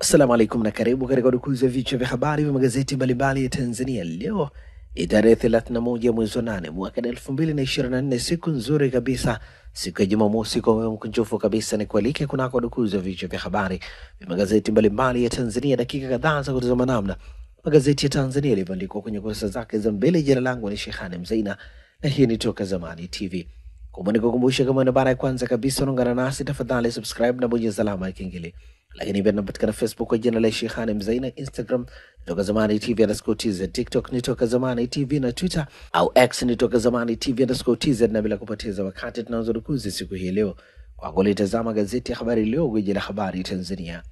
Assalamu alaikum na karibu katika udukuzi ya vichwa vya habari vya magazeti mbalimbali ya Tanzania. Leo ni tarehe 31 mwezi wa nane mwaka elfu mbili na ishirini na nne siku nzuri kabisa, siku ya Jumamosi. Kwa moyo mkunjufu kabisa ni kualike kunako udukuzi ya vichwa vya habari vya magazeti mbalimbali ya Tanzania, dakika kadhaa za kutazama namna magazeti ya Tanzania yalivyoandikwa kwenye kurasa zake za mbele. Jina langu ni Shehani Mzaina na hii ni Toka Zamani TV. Kumbuka nikukumbusha, kama ni mara ya kwanza kabisa unaungana nasi, tafadhali subscribe na bonyeza alama ya kengele lakini pia tunapatikana Facebook kwa jina la Shehani Mzaina, Instagram ni Toka Zamani TV underscore TZ, TikTok ni Toka Zamani TV na Twitter au X ni Toka Zamani TV underscore TZ. Na bila kupoteza wakati, tunaanza rukuzi siku hii leo kwa kulitazama gazeti ya Habari Leo, gwiji la habari Tanzania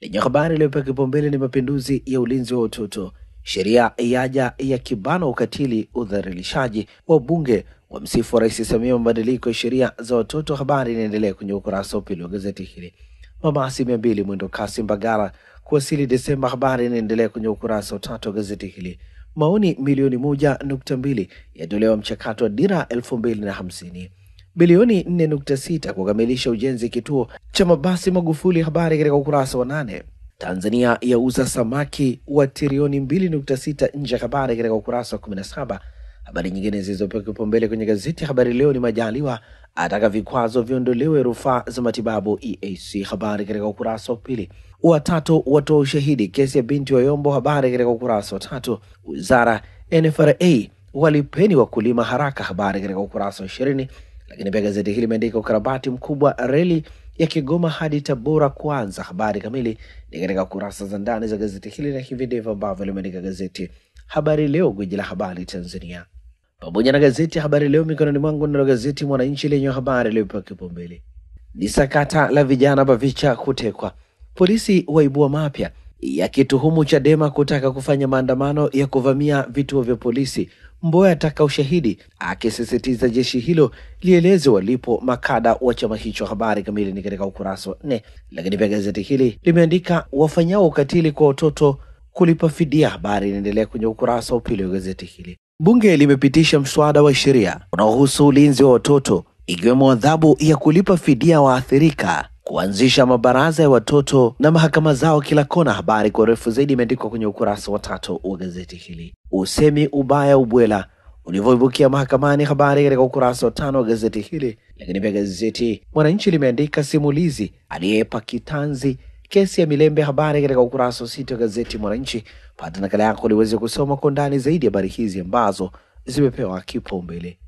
lenye habari iliyopewa kipaumbele ni mapinduzi ya ulinzi wa watoto, sheria yaja ya kibano ukatili udhalilishaji, wabunge wa msifu wa Rais Samia mabadiliko ya sheria za watoto. Habari inaendelea kwenye ukurasa wa pili wa gazeti hili mabasi mia mbili mwendo kasi Mbagala kuwasili Desemba. Habari inaendelea kwenye ukurasa wa tatu wa gazeti hili. Maoni milioni moja nukta mbili yatolewa mchakato wa dira elfu mbili na hamsini bilioni nne nukta sita kukamilisha ujenzi kituo cha mabasi Magufuli. Habari katika ukurasa wa nane. Tanzania yauza samaki wa trilioni mbili nukta sita nje ya habari katika ukurasa wa kumi na saba. Habari nyingine zilizopewa kipaumbele kwenye gazeti Habari Leo ni Majaliwa ataka vikwazo viondolewe rufaa za matibabu EAC. Habari katika ukurasa wa pili. Watatu watoa ushahidi kesi ya binti wa Yombo. Habari katika ukurasa wa tatu. Wizara NFRA walipeni wakulima haraka. Habari katika ukurasa wa ishirini. Lakini pia gazeti hili limeandika ukarabati mkubwa reli ya Kigoma hadi Tabora kwanza. Habari kamili ni katika kurasa za ndani za gazeti hili, na hivi ndivyo ambavyo limeandika gazeti Habari Leo, gwiji la habari Tanzania pamoja na gazeti Habari Leo mikononi mwangu, nalo gazeti Mwananchi lenye habari iliyopewa kipaumbele ni sakata la vijana Bavicha kutekwa, polisi waibua mapya yakituhumu Chadema kutaka kufanya maandamano ya kuvamia vituo vya polisi. Mboya ataka ushahidi, akisisitiza jeshi hilo lieleze walipo makada wa chama hicho. Habari kamili ni katika ukurasa wa nne. Lakini pia gazeti hili limeandika wafanyao ukatili kwa watoto kulipa fidia. Habari inaendelea kwenye ukurasa wa pili wa gazeti hili. Bunge limepitisha mswada wa sheria unaohusu ulinzi wa watoto ikiwemo adhabu ya kulipa fidia waathirika, kuanzisha mabaraza ya watoto na mahakama zao kila kona. Habari kwa urefu zaidi imeandikwa kwenye ukurasa wa tatu wa gazeti hili. Usemi ubaya ubwela ulivyoibukia mahakamani, habari katika ukurasa wa tano wa gazeti hili. Lakini pia gazeti Mwananchi limeandika simulizi aliyepa kitanzi kesi ya Milembe, habari katika ukurasa wa sita wa gazeti Mwananchi. Pata nakala yako liweze kusoma kwa ndani zaidi habari hizi ambazo zimepewa kipaumbele.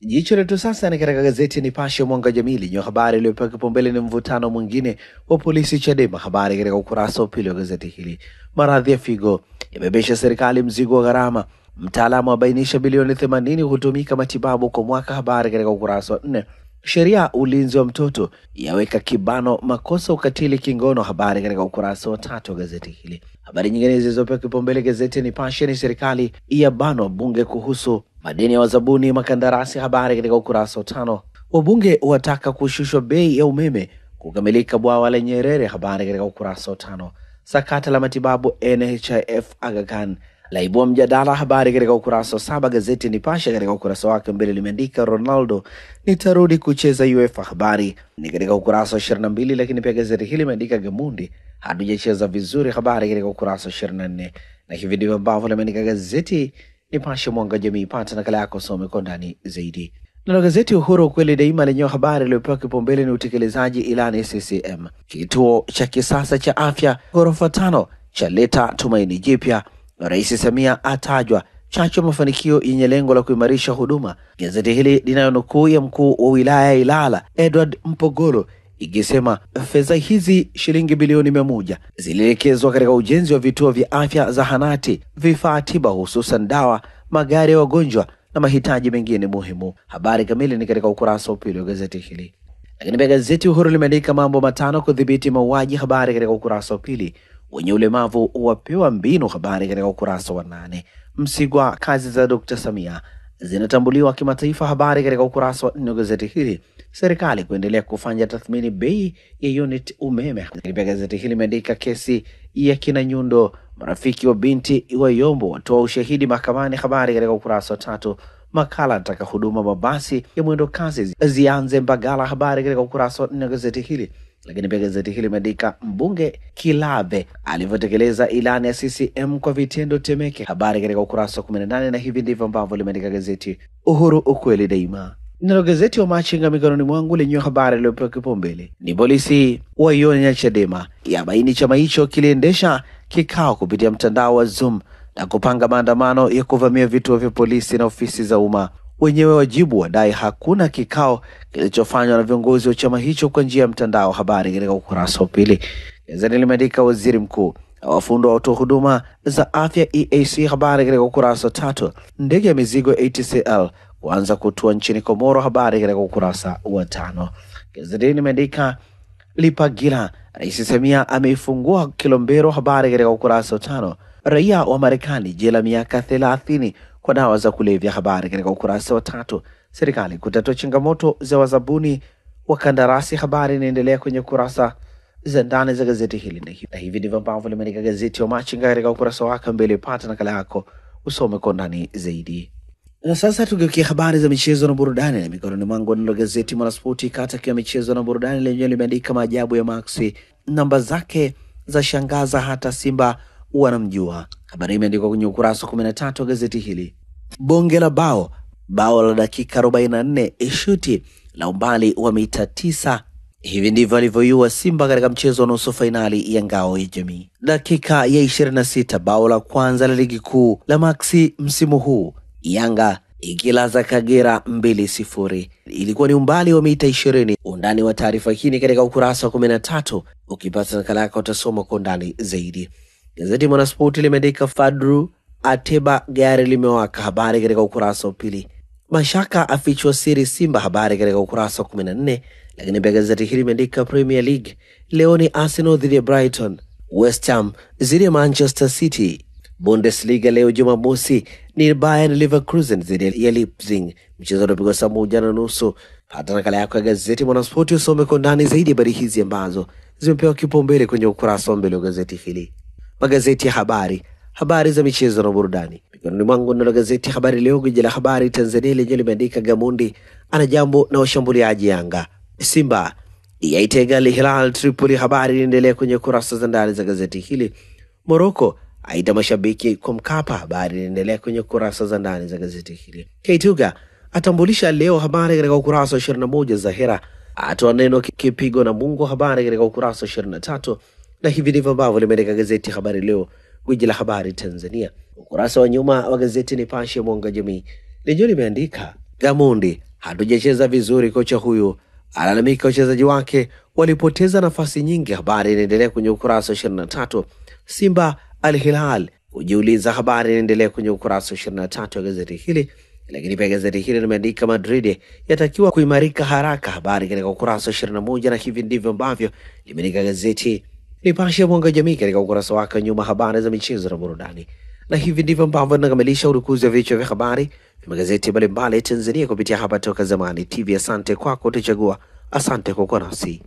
Jicho letu sasa ni katika gazeti Nipashe Mwanga Jamii lenye habari iliyopewa kipaumbele ni mvutano mwingine wa polisi Chadema, habari katika ukurasa wa pili wa gazeti hili. Maradhi ya figo yamebebesha serikali mzigo wa gharama, mtaalamu abainisha bilioni themanini hutumika matibabu kwa mwaka, habari katika ukurasa wa nne. Sheria ulinzi wa mtoto yaweka kibano makosa ukatili kingono, habari katika ukurasa wa tatu wa gazeti hili. Habari nyingine zilizopewa kipaumbele gazeti ya Nipashe ni serikali ya bano bunge kuhusu madeni ya wazabuni makandarasi, habari katika ukurasa wa tano. Wabunge wataka kushushwa bei ya umeme kukamilika bwawa la Nyerere, habari katika ukurasa wa tano. Sakata la matibabu NHIF Aga Khan laibua mjadala, habari katika ukurasa wa saba. Gazeti Nipashe katika ukurasa wake mbele limeandika Ronaldo nitarudi kucheza UEFA, habari ni katika ukurasa wa ishirini na mbili. Lakini pia gazeti hili limeandika Gamundi hatujacheza vizuri, habari katika ukurasa wa ishirini na nne. Na hivi ndivyo ambavyo limeandika gazeti Nipashe Mwanga Jamii. Pata nakala yako, some kwa ndani zaidi. Nalo gazeti Uhuru kweli daima lenyewe habari iliyopewa kipaumbele ni utekelezaji ilani CCM. Kituo cha kisasa cha afya ghorofa tano cha leta tumaini jipya. Rais Samia atajwa chachu mafanikio yenye lengo la kuimarisha huduma. Gazeti hili linayonukuu ya mkuu wa wilaya ya Ilala Edward Mpogolo ikisema fedha hizi shilingi bilioni mia moja zilielekezwa katika ujenzi wa vituo vya afya, zahanati, vifaa tiba, hususan dawa, magari ya wagonjwa na mahitaji mengine muhimu. Habari kamili ni katika ukurasa wa pili wa gazeti hili. Lakini pia gazeti Uhuru limeandika mambo matano kudhibiti mauaji, habari katika ukurasa wa pili. Wenye ulemavu wapewa mbinu, habari katika ukurasa wa nane. Msigwa, kazi za Dr. Samia zinatambuliwa kimataifa, habari katika ukurasa wa nne wa gazeti hili. Serikali kuendelea kufanya tathmini bei ya unit umeme. Pia gazeti hili limeandika kesi ya kina Nyundo, marafiki wa binti wa Yombo watoa ushahidi mahakamani, habari katika ukurasa wa tatu. Makala anataka huduma mabasi ya mwendo kasi zianze Mbagala, habari katika ukurasa wa nne wa gazeti hili. Lakini pia gazeti hili limeandika mbunge Kilave alivyotekeleza ilani ya CCM kwa vitendo Temeke, habari katika ukurasa wa 18, na hivi ndivyo ambavyo limeandika gazeti Uhuru, ukweli daima. Nalo gazeti wa Machinga mikononi mwangu lenye habari iliyopewa kipaumbele ni polisi waionya Chadema yabaini chama hicho kiliendesha kikao kupitia mtandao wa Zoom na kupanga maandamano ya kuvamia vituo vya polisi na ofisi za umma. Wenyewe wajibu wadai hakuna kikao kilichofanywa na viongozi wa chama hicho kwa njia ya mtandao. Habari katika ukurasa wa pili. Gazeti limeandika waziri mkuu wafundwa watoa huduma za afya EAC. Habari katika ukurasa wa tatu. Ndege ya mizigo ATCL kuanza kutua nchini Komoro. Habari katika ukurasa wa tano. Gazeti limeandika Lipagila, Rais Samia ameifungua Kilombero. Habari katika ukurasa wa tano. Raia wa Marekani jela miaka thelathini kwa dawa za kulevya. Habari katika ukurasa wa tatu. Serikali kutatua changamoto za wazabuni wa kandarasi. Habari inaendelea kwenye kurasa za ndani za gazeti hili, na hivi ndivyo ambavyo limeandika gazeti wa Machinga katika ukurasa wake mbele. Pata nakala yako usome kwa ndani zaidi. Na sasa tugeukia habari za michezo na burudani, na mikononi mwangu nalo gazeti Mwanaspoti kata akiwa michezo na burudani lenyewe limeandika maajabu ya Maxi, namba zake za shangaza hata Simba wanamjua. Habari imeandikwa kwenye ukurasa kumi na tatu wa gazeti hili. Bonge la bao, bao la dakika 44 ishuti la umbali wa mita tisa. Hivi ndivyo alivyoiua Simba katika mchezo wa nusu fainali ya ngao ya jamii. Dakika ya 26, bao la kwanza la ligi kuu la Maxi msimu huu, Yanga ikilaza Kagera mbili sifuri. Ilikuwa ni umbali wa mita ishirini. Undani wa taarifa hii ni katika ukurasa wa kumi na tatu. Ukipata nakala yako utasoma kwa undani zaidi. Gazeti Mwanaspoti limeandika Fadru Ateba gari limewaka, habari katika ukurasa wa pili. Mashaka afichwa siri Simba, habari katika ukurasa wa kumi na nne. Lakini pia gazeti hili limeandika Premier League leo ni Arsenal dhidi ya Brighton, West Ham dhidi ya Manchester City. Bundesliga leo Jumamosi ni Bayern Leverkusen dhidi ya Leipzig, mchezo unapigwa saa moja na nusu. Pata nakala yako ya gazeti Mwanaspoti usome kwa ndani zaidi habari hizi ambazo zimepewa kipaumbele kwenye ukurasa wa mbele wa gazeti hili magazeti ya habari, habari za michezo na burudani. Mikononi mwangu nalo gazeti Habari Leo, gwiji la habari Tanzania, lenyewe limeandika Gamundi ana jambo na washambuliaji Yanga. Simba yaitega Al Hilal Tripoli, habari inaendelea kwenye kurasa za ndani za gazeti hili. Moroko aita mashabiki kwa Mkapa, habari inaendelea kwenye kurasa za ndani za gazeti hili. Keituga atambulisha leo, habari katika ukurasa wa ishirini na moja. Zahera atoa neno kipigo na Mungu, habari katika ukurasa wa ishirini na tatu na hivi ndivyo ambavyo limeandika gazeti Habari Leo, gwiji la habari Tanzania. Ukurasa wa nyuma wa gazeti Nipashe Mwanga Jamii lenyewe limeandika Gamondi, hatujacheza vizuri, kocha huyu alalamika wachezaji wake walipoteza nafasi nyingi. Habari inaendelea kwenye ukurasa wa ishirini na tatu. Simba Al Hilal hujiuliza, habari inaendelea kwenye ukurasa wa ishirini na tatu wa gazeti hili. Lakini pia gazeti hili limeandika Madrid yatakiwa kuimarika haraka, habari katika ukurasa wa ishirini na moja na hivi ndivyo ambavyo limeandika gazeti Nipashe Mwanga wa Jamii katika ukurasa wake nyuma, habari za michezo na burudani. Na hivi ndivyo ambavyo tunakamilisha urukuzi wa vichwa vya habari vya magazeti mbalimbali Tanzania kupitia hapa Toka Zamani TV. Asante kwako utachagua, asante kwa kuwa nasi.